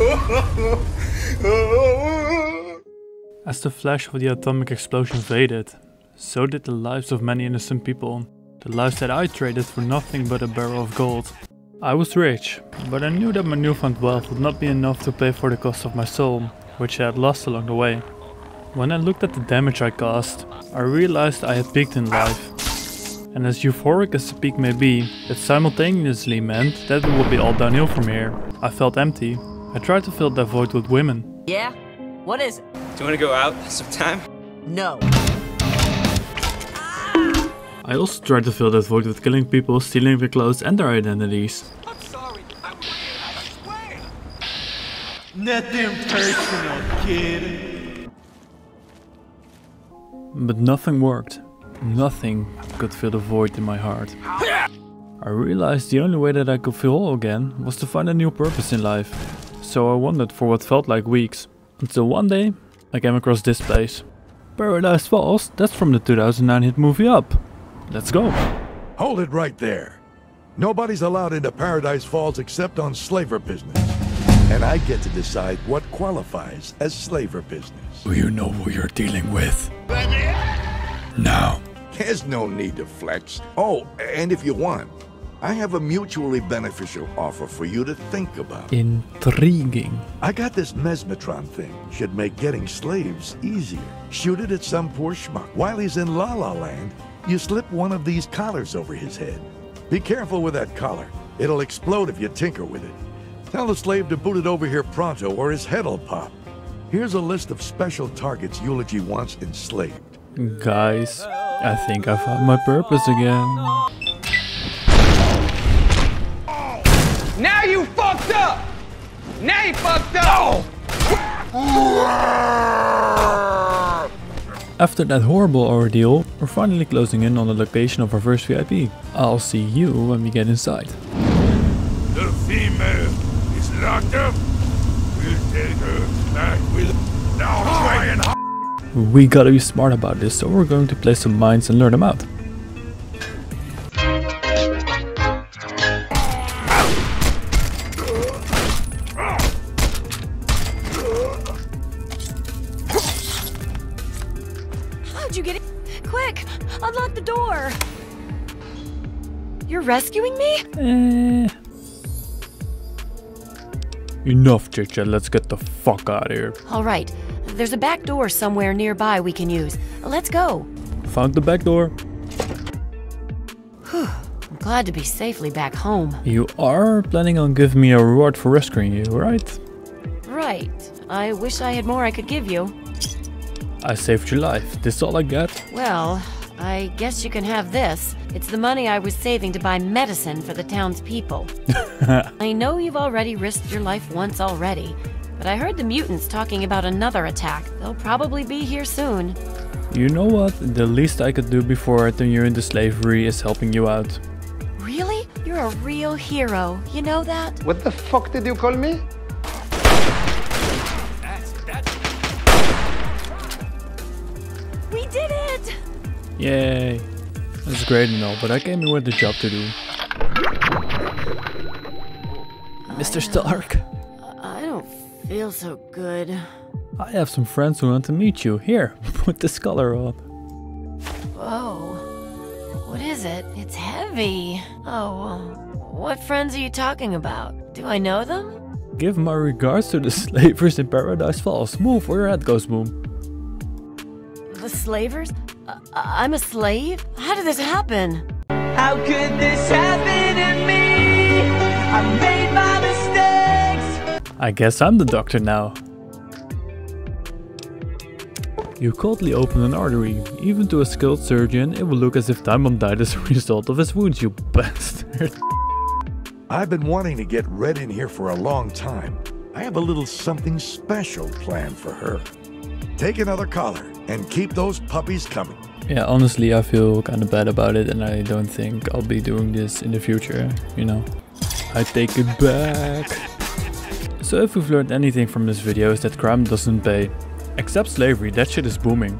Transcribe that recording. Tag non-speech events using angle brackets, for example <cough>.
<laughs> As the flash of the atomic explosion faded, so did the lives of many innocent people. The lives that I traded for nothing but a barrel of gold. I was rich, but I knew that my newfound wealth would not be enough to pay for the cost of my soul, which I had lost along the way. When I looked at the damage I caused, I realized I had peaked in life. And as euphoric as the peak may be, it simultaneously meant that it would be all downhill from here. I felt empty. I tried to fill that void with women. Yeah? What is it? Do you want to go out sometime? No. I also tried to fill that void with killing people, stealing their clothes and their identities. I'm sorry. I, I swear. Nothing personal, kid. But nothing worked. Nothing could fill the void in my heart. I realized the only way that I could feel whole again was to find a new purpose in life. So I wandered for what felt like weeks. Until one day, I came across this place. Paradise Falls, that's from the 2009 hit movie Up. Let's go. Hold it right there. Nobody's allowed into Paradise Falls except on slaver business. And I get to decide what qualifies as slaver business. Do you know who you're dealing with? Now. There's no need to flex. Oh, and if you want, I have a mutually beneficial offer for you to think about. Intriguing. I got this mesmetron thing. Should make getting slaves easier. Shoot it at some poor schmuck. While he's in La La Land, you slip one of these collars over his head. Be careful with that collar. It'll explode if you tinker with it. Tell the slave to boot it over here pronto or his head'll pop. Here's a list of special targets Eulogy wants enslaved. Guys, I think I found my purpose again. Now you fucked up. Now you fucked up. After that horrible ordeal, we're finally closing in on the location of our first VIP. I'll see you when we get inside. The female is locked up. We'll take her back with Now try and We gotta be smart about this, so we're going to play some mines and lure them out. How'd you get in? Quick! Unlock the door! You're rescuing me? Eh. Enough chit chat, let's get the fuck out of here. Alright, there's a back door somewhere nearby we can use. Let's go. Found the back door. I'm glad to be safely back home. You are planning on giving me a reward for rescuing you, right? Right. I wish I had more I could give you. I saved your life. This all I got? Well, I guess you can have this. It's the money I was saving to buy medicine for the town's people. <laughs> I know you've already risked your life once already, but I heard the mutants talking about another attack. They'll probably be here soon. You know what? The least I could do before I turn you into slavery is helping you out. Really? You're a real hero. You know that? What the fuck did you call me? Did it! Yay. That's great and all, but I came here with a job to do. Mr. Stark, I don't feel so good. I have some friends who want to meet you. Here, <laughs> put this collar on. Whoa. What is it? It's heavy. Oh, what friends are you talking about? Do I know them? Give my regards to the <laughs> slavers in Paradise Falls. Move where your head goes, Boom. The slavers? Uh, I'm a slave? How did this happen? How could this happen to me? I made my mistakes. I guess I'm the doctor now. You coldly open an artery. Even to a skilled surgeon, it will look as if Diamond died as a <laughs> result of his wounds, you <laughs> bastard. I've been wanting to get Red in here for a long time. I have a little something special planned for her. Take another collar and keep those puppies coming. Yeah, honestly, I feel kind of bad about it, and I don't think I'll be doing this in the future, you know. I take it back. So if we've learned anything from this video is that crime doesn't pay. Except slavery, that shit is booming.